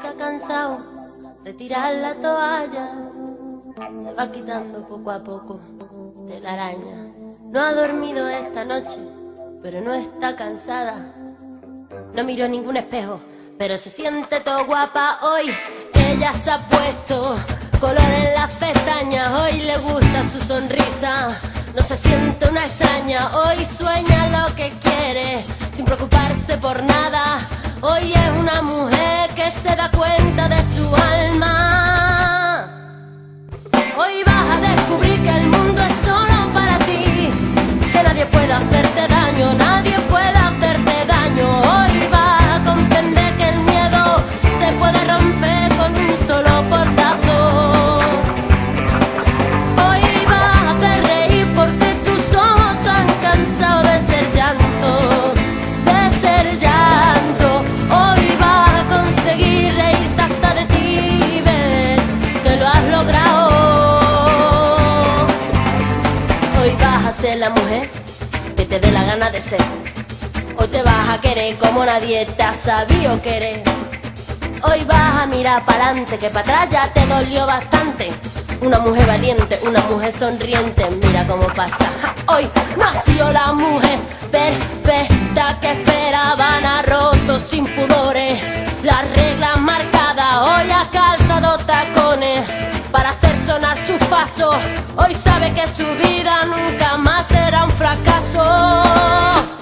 se ha cansado de tirar la toalla. Se va quitando poco a poco de la araña. No ha dormido esta noche, pero no está cansada. No miró ningún espejo, pero se siente todo guapa hoy. Ella se ha puesto color en las pestañas, hoy le gusta su sonrisa. No se siente una extraña, hoy sueña lo que quiere, sin preocuparse por nada. Hoy es una mujer que se da cuenta ser la mujer que te dé la gana de ser. Hoy te vas a querer como nadie te ha sabido querer. Hoy vas a mirar para adelante, que para atrás ya te dolió bastante. Una mujer valiente, una mujer sonriente, mira cómo pasa. Hoy nació la mujer Hoy sabe que su vida nunca más será un fracaso.